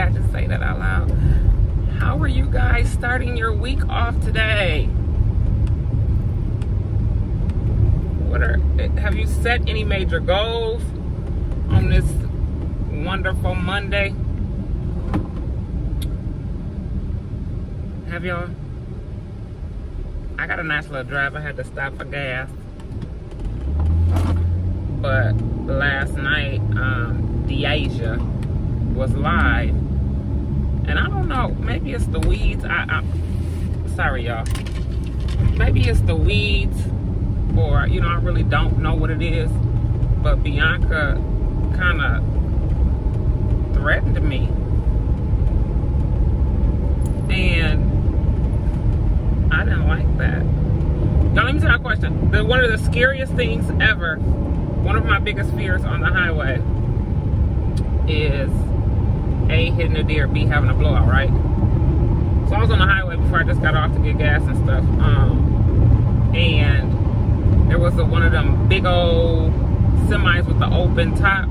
Did I just say that out loud? How are you guys starting your week off today? What are have you set any major goals on this wonderful Monday? Have y'all? I got a nice little drive. I had to stop for gas. But last night, um, Deasia was live. And I don't know, maybe it's the weeds. I, I sorry y'all. Maybe it's the weeds or you know, I really don't know what it is. But Bianca kind of threatened me. And I didn't like that. Now let me tell you a question. The, one of the scariest things ever, one of my biggest fears on the highway is A, hitting a deer, B, having a blowout, right? So I was on the highway before I just got off to get gas and stuff. Um, and there was a, one of them big old semis with the open top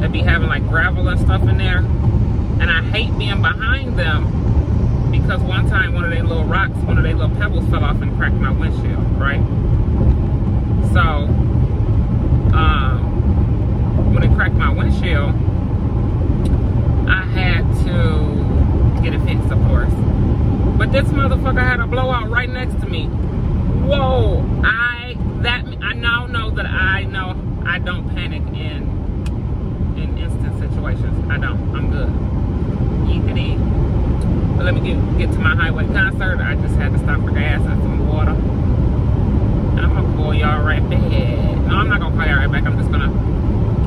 that be having like gravel and stuff in there. And I hate being behind them because one time one of their little rocks, one of their little pebbles fell off and cracked my windshield, right? So, um, when it cracked my windshield, to get it fixed, of course. But this motherfucker had a blowout right next to me. Whoa, I that I now know that I know I don't panic in in instant situations. I don't. I'm good. Easy. But let me get get to my highway concert. I just had to stop for gas and some water. I'm gonna call y'all right back. No, I'm not gonna call y'all right back. I'm just gonna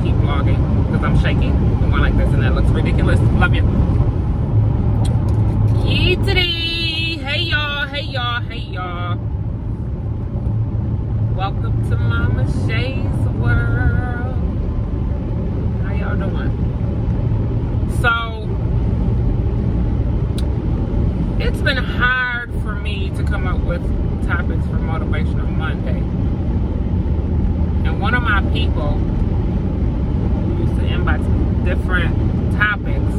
keep vlogging because I'm shaking. I'm going like this and that looks ridiculous. Love you. Yeetity. Hey y'all, hey y'all, hey y'all. Welcome to Mama Shay's world. How y'all doing? So, it's been hard for me to come up with topics for Motivational Monday. And one of my people inbox different topics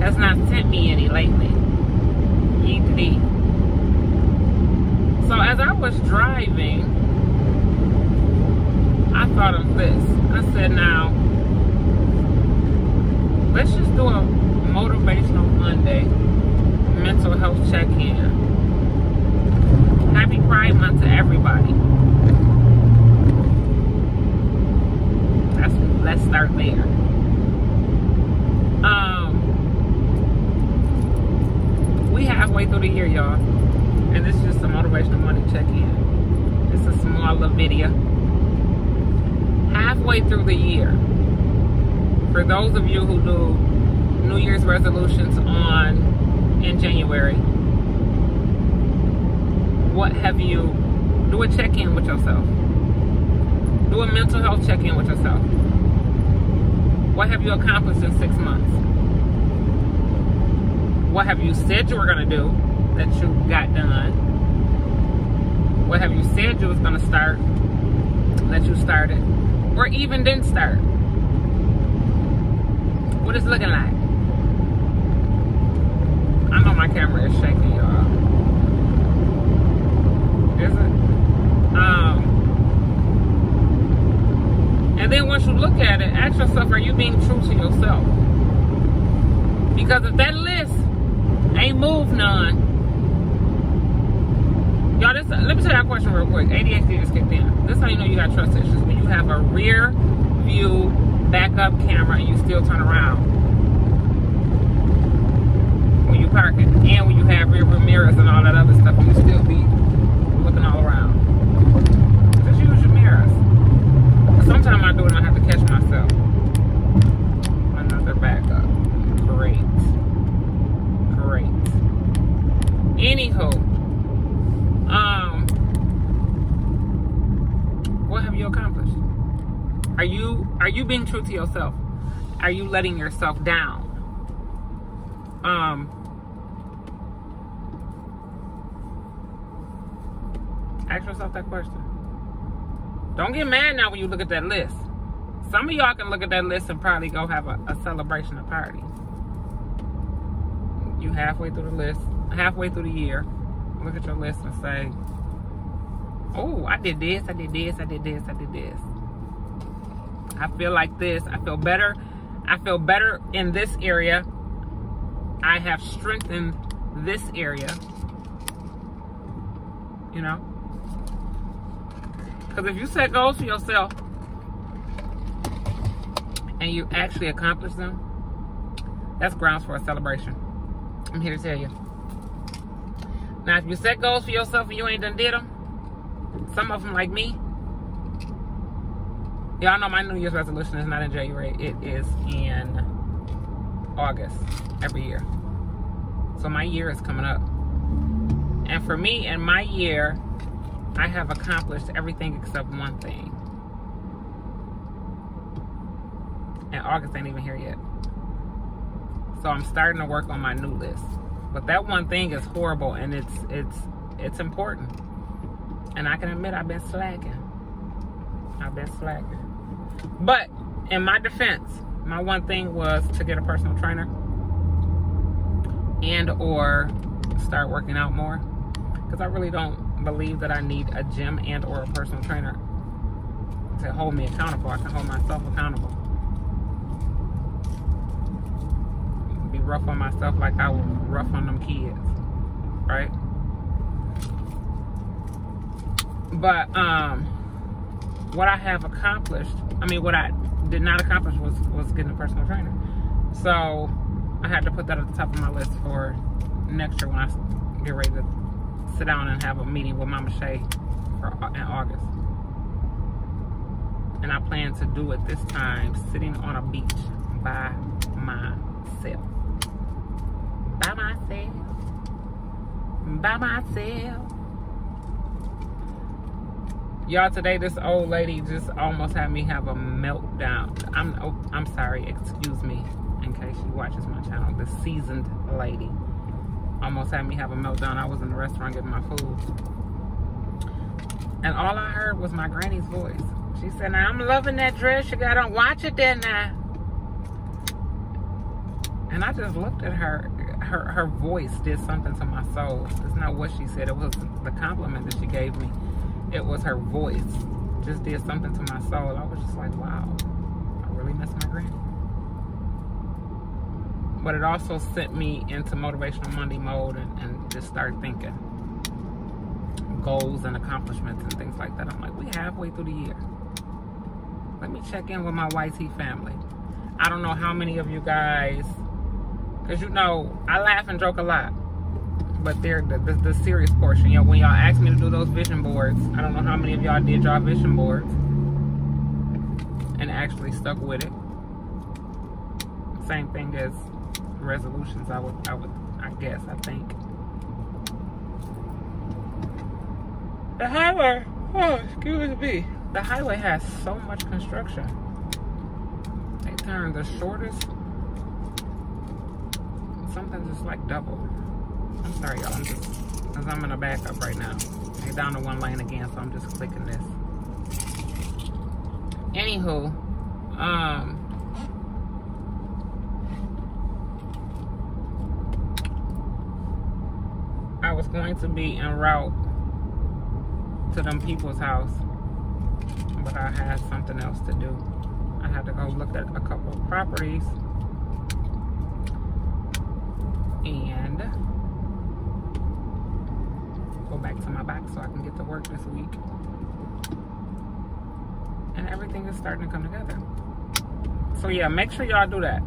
has not sent me any lately. Yeet So as I was driving, I thought of this. I said, now, let's just do a motivational Monday mental health check-in. Happy Pride Month to everybody. That's, let's start there. Um, we halfway through the year, y'all. And this is just a motivational money check-in. It's a small little video. Halfway through the year. For those of you who do New Year's resolutions on in January, what have you do a check-in with yourself? Do a mental health check-in with yourself. What have you accomplished in six months? What have you said you were going to do that you got done? What have you said you was going to start that you started? Or even didn't start? What is looking like? I know my camera is shaking, y'all. Is it? Um, and then once you look at it, ask yourself, are you being true to yourself? Because if that list ain't moved none, y'all, this, let me tell you a question real quick. ADHD just kicked in. This is how you know you got trust issues. When you have a rear view backup camera and you still turn around when you park it. And when you have rear view mirrors and all that other stuff, you still be looking all around. Just use your mirrors. Sometimes I do it and I have to catch myself. Another backup. Great. Great. Anywho. Um what have you accomplished? Are you are you being true to yourself? Are you letting yourself down? Um, ask yourself that question. Don't get mad now when you look at that list. Some of y'all can look at that list and probably go have a, a celebration, a party. You halfway through the list, halfway through the year, look at your list and say, oh, I did this, I did this, I did this, I did this. I feel like this. I feel better. I feel better in this area. I have strengthened this area. You know? Because if you set goals for yourself and you actually accomplish them, that's grounds for a celebration. I'm here to tell you. Now, if you set goals for yourself and you ain't done did them, some of them like me, y'all know my New Year's resolution is not in January. It is in August every year. So my year is coming up. And for me, in my year, I have accomplished everything except one thing. And August ain't even here yet. So I'm starting to work on my new list. But that one thing is horrible and it's it's it's important. And I can admit I've been slacking. I've been slacking. But in my defense, my one thing was to get a personal trainer and or start working out more because I really don't believe that I need a gym and or a personal trainer to hold me accountable. I can hold myself accountable. Be rough on myself like I was rough on them kids, right? But um, what I have accomplished, I mean, what I did not accomplish was was getting a personal trainer. So I had to put that at the top of my list for next year when I get ready to sit down and have a meeting with Mama Shay for, in August. And I plan to do it this time sitting on a beach by myself. By myself. By myself. Y'all, today this old lady just almost had me have a meltdown. I'm oh, I'm sorry, excuse me, in case she watches my channel. The seasoned lady almost had me have a meltdown. I was in the restaurant getting my food. And all I heard was my granny's voice. She said, now I'm loving that dress you got on. Watch it then now. And I just looked at her. Her her voice did something to my soul. It's not what she said. It was the compliment that she gave me it was her voice just did something to my soul. I was just like, wow, I really miss my granny. But it also sent me into motivational Monday mode and, and just started thinking goals and accomplishments and things like that. I'm like, we halfway through the year. Let me check in with my YT family. I don't know how many of you guys, because you know, I laugh and joke a lot but they're the, the, the, serious portion. You know, when y'all asked me to do those vision boards, I don't know how many of y'all did y'all vision boards and actually stuck with it. Same thing as resolutions, I would, I would, I guess, I think. The highway, oh, excuse me. The highway has so much construction. They turn the shortest, something just like double. I'm sorry, y'all. I'm just, because I'm in a backup right now. They're down to one lane again, so I'm just clicking this. Anywho, um, I was going to be en route to them people's house, but I had something else to do. I had to go look at a couple of properties and back to my back so I can get to work this week. And everything is starting to come together. So yeah, make sure y'all do that.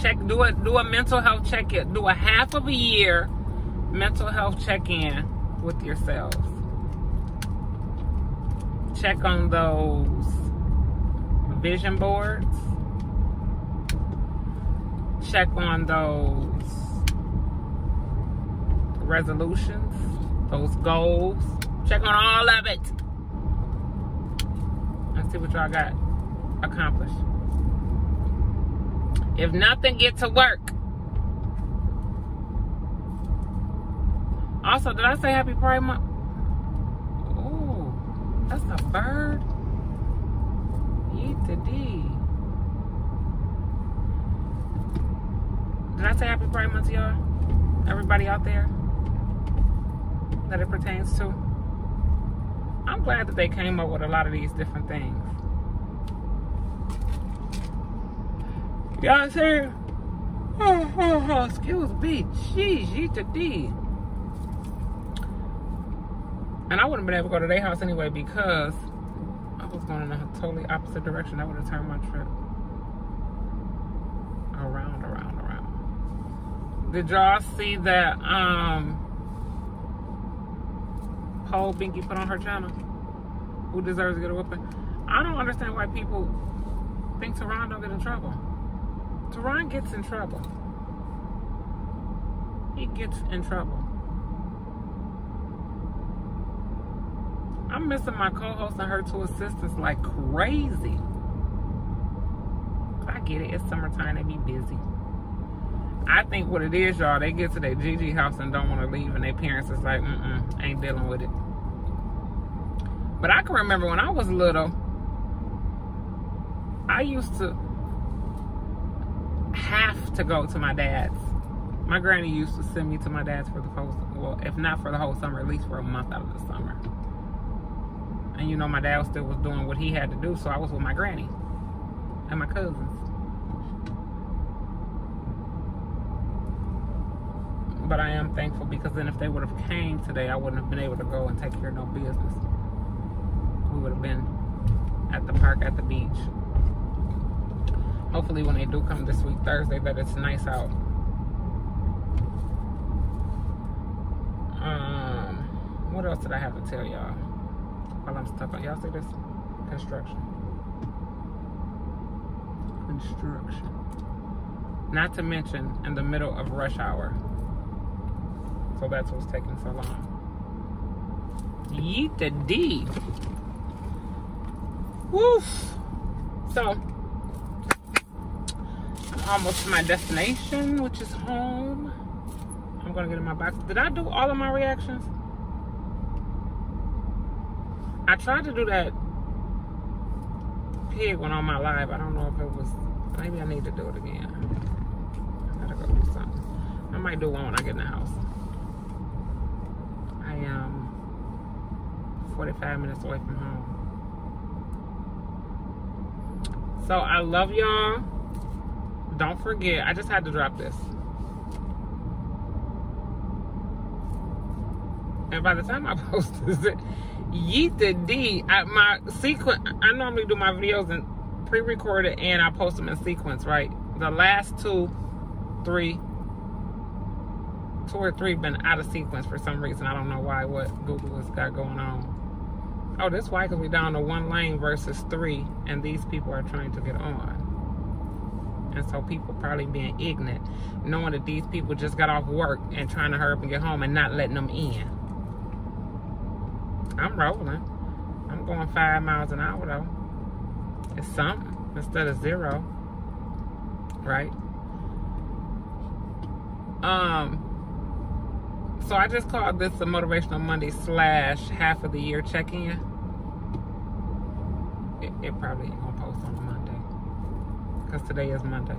Check, do a do a mental health check it. Do a half of a year mental health check-in with yourselves. Check on those vision boards. Check on those resolutions those goals. Check on all of it. Let's see what y'all got accomplished. If nothing, get to work. Also, did I say happy Pride Month? Ooh, that's a bird. Eat the D. Did I say happy Pride Month to y'all? Everybody out there? That it pertains to? I'm glad that they came up with a lot of these different things. Y'all see? Oh, oh, oh, excuse me. Jeez, eat the D. And I wouldn't have been able to go to their house anyway because I was going in a totally opposite direction. That would have turned my trip around, around, around. Did y'all see that um poll Binky put on her channel? Who deserves to get a whooping? I don't understand why people think Teron don't get in trouble. Teron gets in trouble. He gets in trouble. I'm missing my co-host and her two assistants like crazy. I get it. It's summertime. They be busy. I think what it is, y'all, they get to their Gigi house and don't want to leave, and their parents is like, mm-mm, ain't dealing with it. But I can remember when I was little, I used to have to go to my dad's. My granny used to send me to my dad's for the whole, well, if not for the whole summer, at least for a month out of the summer. And you know, my dad still was doing what he had to do, so I was with my granny and my cousins. But I am thankful because then if they would have came today, I wouldn't have been able to go and take care of no business. We would have been at the park, at the beach. Hopefully when they do come this week, Thursday, that it's nice out. Um, what else did I have to tell y'all? While I'm stuck on, y'all see this? Construction. Construction. Not to mention in the middle of rush hour. So that's what's taking so long. Yeet the D. Woof. So, I'm almost to my destination, which is home. I'm gonna get in my box. Did I do all of my reactions? I tried to do that pig one on my live. I don't know if it was, maybe I need to do it again. I gotta go do something. I might do one when I get in the house. Am um, 45 minutes away from home. So I love y'all. Don't forget, I just had to drop this. And by the time I post this, yeet the D. I, my sequence, I normally do my videos in pre-recorded and I post them in sequence, right? The last two, three, two or three been out of sequence for some reason. I don't know why, what Google has got going on. Oh, that's why, because we're down to one lane versus three, and these people are trying to get on. And so people probably being ignorant, knowing that these people just got off work and trying to hurry up and get home and not letting them in. I'm rolling. I'm going five miles an hour though. It's something instead of zero. Right? Um so I just called this a motivational Monday slash half of the year check-in. It, it probably ain't gonna post on Monday. Because today is Monday.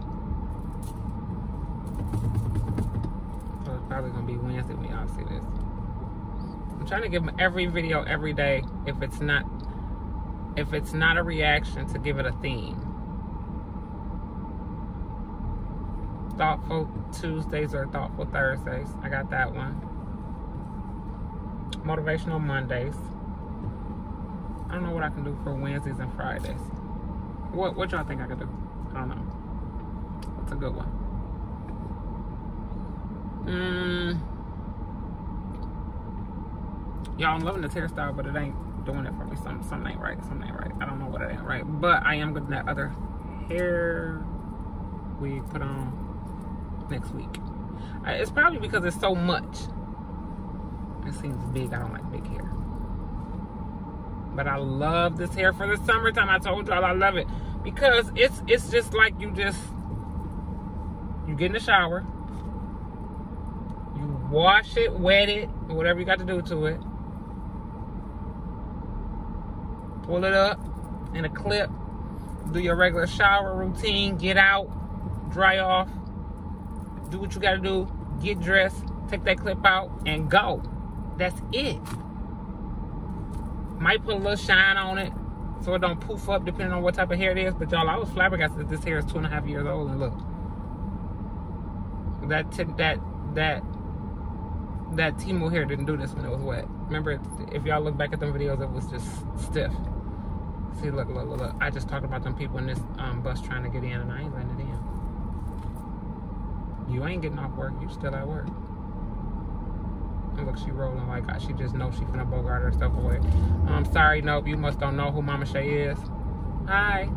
So it's probably gonna be Wednesday when y'all see this I'm trying to give them every video every day if it's not if it's not a reaction to give it a theme thoughtful tuesdays or thoughtful thursdays i got that one motivational mondays i don't know what i can do for wednesdays and fridays what what y'all think i could do i don't know That's a good one mm Y'all, I'm loving this hairstyle, but it ain't doing it for me. Something, something ain't right. Something ain't right. I don't know what it ain't right. But I am getting that other hair we put on next week. It's probably because it's so much. It seems big. I don't like big hair. But I love this hair for the summertime. I told y'all I love it. Because it's it's just like you just you get in the shower, you Wash it, wet it, whatever you got to do to it. Pull it up in a clip. Do your regular shower routine. Get out, dry off. Do what you got to do. Get dressed, take that clip out, and go. That's it. Might put a little shine on it so it don't poof up depending on what type of hair it is. But y'all, I was flabbergasted that this hair is two and a half years old and look. That that that that Temu hair didn't do this when it was wet. Remember, if y'all look back at them videos, it was just stiff. See, look, look, look, look. I just talked about them people in this um, bus trying to get in, and I ain't letting it in. You ain't getting off work. You still at work. Look, she rolling like she just knows she finna bogart her stuff away. I'm um, sorry, nope, you must don't know who Mama Shay is. Hi.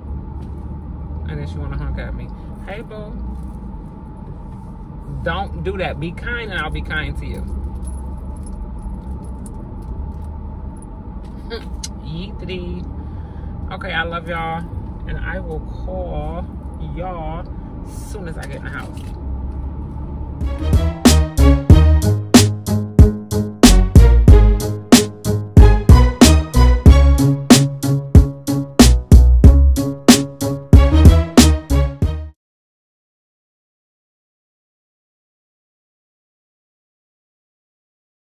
And then she wanna honk at me. Hey, boo. Don't do that. Be kind and I'll be kind to you. Yeet Okay, I love y'all. And I will call y'all as soon as I get in the house.